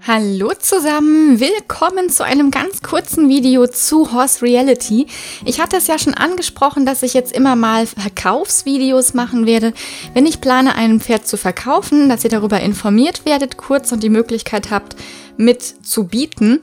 Hallo zusammen, willkommen zu einem ganz kurzen Video zu Horse Reality. Ich hatte es ja schon angesprochen, dass ich jetzt immer mal Verkaufsvideos machen werde. Wenn ich plane, ein Pferd zu verkaufen, dass ihr darüber informiert werdet kurz und die Möglichkeit habt, mit zu bieten.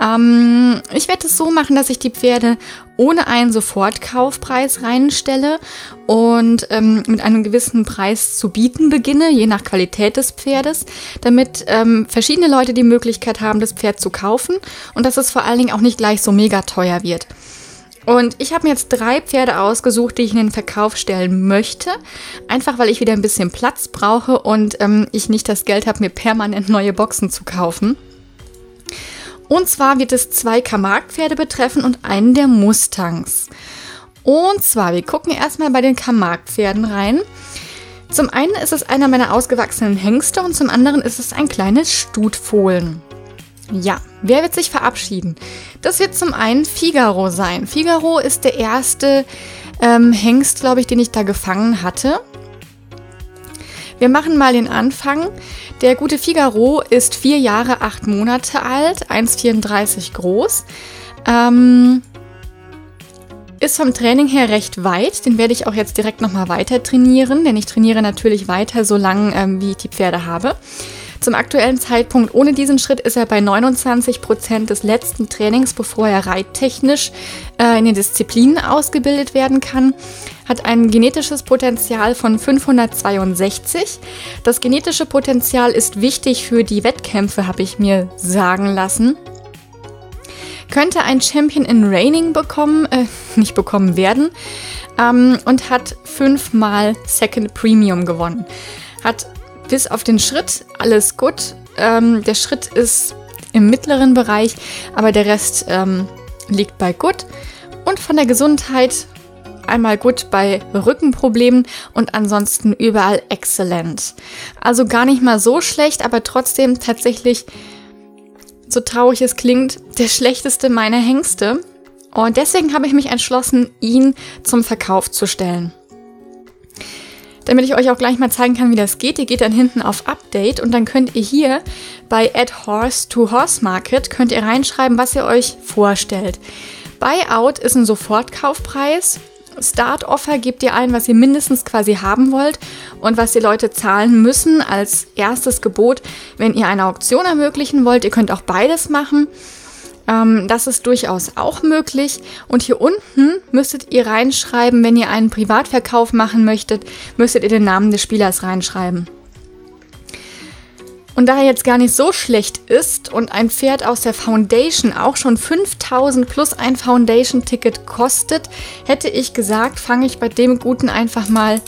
Ähm, ich werde es so machen, dass ich die Pferde ohne einen Sofortkaufpreis reinstelle und ähm, mit einem gewissen Preis zu bieten beginne, je nach Qualität des Pferdes, damit ähm, verschiedene Leute die Möglichkeit haben, das Pferd zu kaufen und dass es vor allen Dingen auch nicht gleich so mega teuer wird. Und ich habe mir jetzt drei Pferde ausgesucht, die ich in den Verkauf stellen möchte. Einfach weil ich wieder ein bisschen Platz brauche und ähm, ich nicht das Geld habe, mir permanent neue Boxen zu kaufen. Und zwar wird es zwei Camargue-Pferde betreffen und einen der Mustangs. Und zwar, wir gucken erstmal bei den Camargue-Pferden rein. Zum einen ist es einer meiner ausgewachsenen Hengste und zum anderen ist es ein kleines Stutfohlen. Ja, wer wird sich verabschieden? Das wird zum einen Figaro sein. Figaro ist der erste ähm, Hengst, glaube ich, den ich da gefangen hatte. Wir machen mal den Anfang. Der gute Figaro ist vier Jahre, acht Monate alt, 1,34 groß. Ähm, ist vom Training her recht weit. Den werde ich auch jetzt direkt nochmal weiter trainieren, denn ich trainiere natürlich weiter, solange ähm, wie ich die Pferde habe. Zum aktuellen Zeitpunkt ohne diesen Schritt ist er bei 29 Prozent des letzten Trainings, bevor er reittechnisch äh, in den Disziplinen ausgebildet werden kann. Hat ein genetisches Potenzial von 562. Das genetische Potenzial ist wichtig für die Wettkämpfe, habe ich mir sagen lassen könnte ein Champion in Raining bekommen, äh, nicht bekommen werden ähm, und hat fünfmal Second Premium gewonnen. Hat bis auf den Schritt alles gut. Ähm, der Schritt ist im mittleren Bereich, aber der Rest ähm, liegt bei gut. Und von der Gesundheit einmal gut bei Rückenproblemen und ansonsten überall exzellent. Also gar nicht mal so schlecht, aber trotzdem tatsächlich, so traurig es klingt, der schlechteste meiner Hengste. Und deswegen habe ich mich entschlossen, ihn zum Verkauf zu stellen. Damit ich euch auch gleich mal zeigen kann, wie das geht, ihr geht dann hinten auf Update und dann könnt ihr hier bei Add Horse to Horse Market könnt ihr reinschreiben, was ihr euch vorstellt. Buyout ist ein Sofortkaufpreis. Start Offer gebt ihr ein, was ihr mindestens quasi haben wollt und was die Leute zahlen müssen als erstes Gebot, wenn ihr eine Auktion ermöglichen wollt. Ihr könnt auch beides machen. Ähm, das ist durchaus auch möglich. Und hier unten müsstet ihr reinschreiben, wenn ihr einen Privatverkauf machen möchtet, müsstet ihr den Namen des Spielers reinschreiben. Und da er jetzt gar nicht so schlecht ist und ein Pferd aus der Foundation auch schon 5000 plus ein Foundation-Ticket kostet, hätte ich gesagt, fange ich bei dem Guten einfach mal.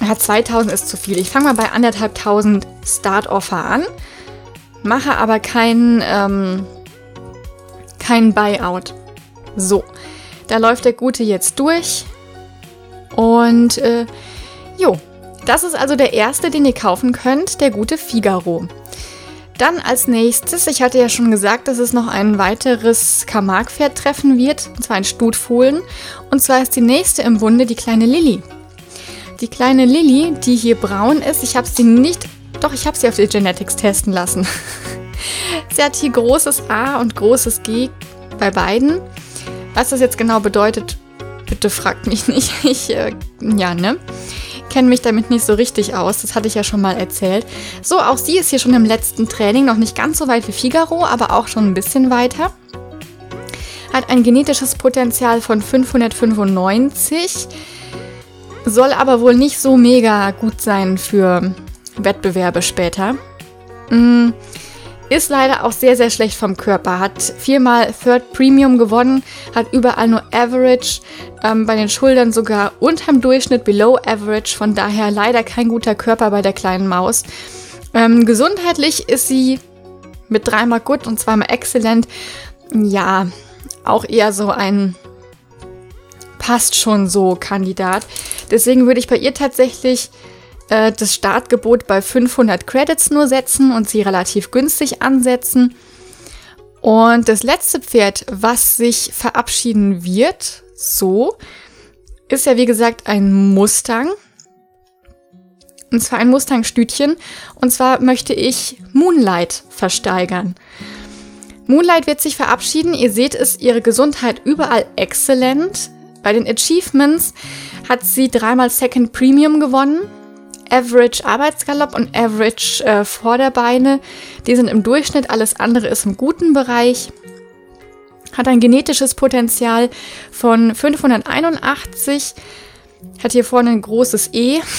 Ja, 2000 ist zu viel. Ich fange mal bei anderthalbtausend Start-Offer an, mache aber keinen ähm, kein Buyout. So, da läuft der Gute jetzt durch. Und äh, jo, das ist also der erste, den ihr kaufen könnt, der gute Figaro. Dann als nächstes, ich hatte ja schon gesagt, dass es noch ein weiteres Camargue-Pferd treffen wird, und zwar ein Stutfohlen. Und zwar ist die nächste im Bunde die kleine Lilly. Die kleine Lilly, die hier braun ist, ich habe sie nicht, doch ich habe sie auf die Genetics testen lassen. Sie hat hier großes A und großes G bei beiden. Was das jetzt genau bedeutet, bitte fragt mich nicht. Ich, äh, ja, ne? Kenne mich damit nicht so richtig aus. Das hatte ich ja schon mal erzählt. So, auch sie ist hier schon im letzten Training. Noch nicht ganz so weit wie Figaro, aber auch schon ein bisschen weiter. Hat ein genetisches Potenzial von 595. Soll aber wohl nicht so mega gut sein für Wettbewerbe später. Mmh. Ist leider auch sehr, sehr schlecht vom Körper. Hat viermal Third Premium gewonnen, hat überall nur Average, ähm, bei den Schultern sogar unterm Durchschnitt, Below Average. Von daher leider kein guter Körper bei der kleinen Maus. Ähm, gesundheitlich ist sie mit dreimal gut und zweimal exzellent. Ja, auch eher so ein passt schon so Kandidat. Deswegen würde ich bei ihr tatsächlich äh, das Startgebot bei 500 Credits nur setzen und sie relativ günstig ansetzen. Und das letzte Pferd, was sich verabschieden wird, so, ist ja wie gesagt ein Mustang. Und zwar ein Mustang-Stütchen. Und zwar möchte ich Moonlight versteigern. Moonlight wird sich verabschieden. Ihr seht es, ihre Gesundheit überall exzellent. Bei den Achievements hat sie dreimal Second Premium gewonnen. Average Arbeitsgalopp und Average äh, Vorderbeine. Die sind im Durchschnitt, alles andere ist im guten Bereich. Hat ein genetisches Potenzial von 581. Hat hier vorne ein großes E.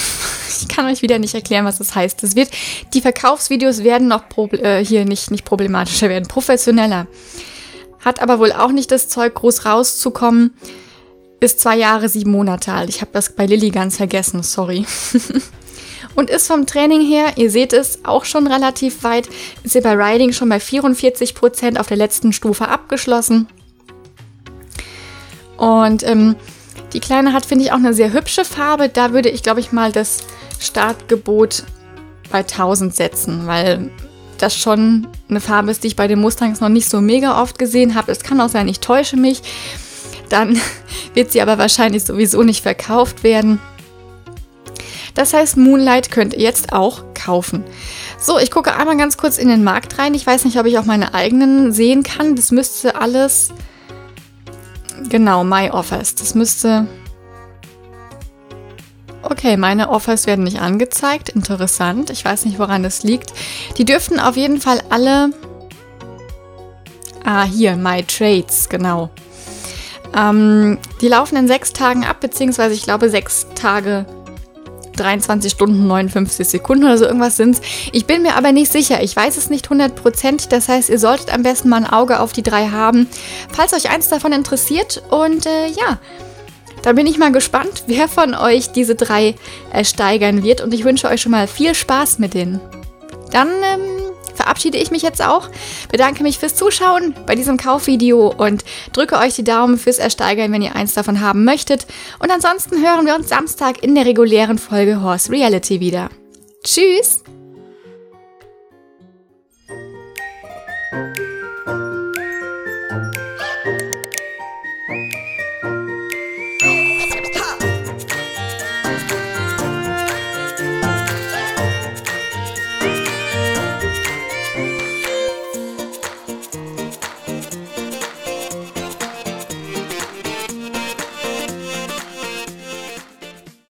Ich kann euch wieder nicht erklären, was das heißt. Das wird, die Verkaufsvideos werden noch äh, hier nicht, nicht problematischer werden, professioneller. Hat aber wohl auch nicht das Zeug, groß rauszukommen. Ist zwei Jahre, sieben Monate alt. Ich habe das bei Lilly ganz vergessen, sorry. und ist vom Training her, ihr seht es, auch schon relativ weit. Ist sie bei Riding schon bei 44 Prozent auf der letzten Stufe abgeschlossen. Und ähm, die Kleine hat, finde ich, auch eine sehr hübsche Farbe. Da würde ich, glaube ich, mal das Startgebot bei 1000 setzen, weil das schon eine Farbe ist, die ich bei den Mustangs noch nicht so mega oft gesehen habe. Es kann auch sein, ich täusche mich. Dann wird sie aber wahrscheinlich sowieso nicht verkauft werden. Das heißt, Moonlight könnt ihr jetzt auch kaufen. So, ich gucke einmal ganz kurz in den Markt rein. Ich weiß nicht, ob ich auch meine eigenen sehen kann. Das müsste alles. Genau, My Offers. Das müsste. Okay, meine Offers werden nicht angezeigt. Interessant. Ich weiß nicht, woran das liegt. Die dürften auf jeden Fall alle. Ah, hier, My Trades, genau. Ähm, die laufen in sechs Tagen ab, beziehungsweise ich glaube sechs Tage 23 Stunden 59 Sekunden oder so irgendwas sind Ich bin mir aber nicht sicher. Ich weiß es nicht 100%. Das heißt, ihr solltet am besten mal ein Auge auf die drei haben, falls euch eins davon interessiert. Und äh, ja, da bin ich mal gespannt, wer von euch diese drei ersteigern wird. Und ich wünsche euch schon mal viel Spaß mit denen. Dann ähm, verabschiede ich mich jetzt auch, bedanke mich fürs Zuschauen bei diesem Kaufvideo und drücke euch die Daumen fürs Ersteigern, wenn ihr eins davon haben möchtet. Und ansonsten hören wir uns Samstag in der regulären Folge Horse Reality wieder. Tschüss!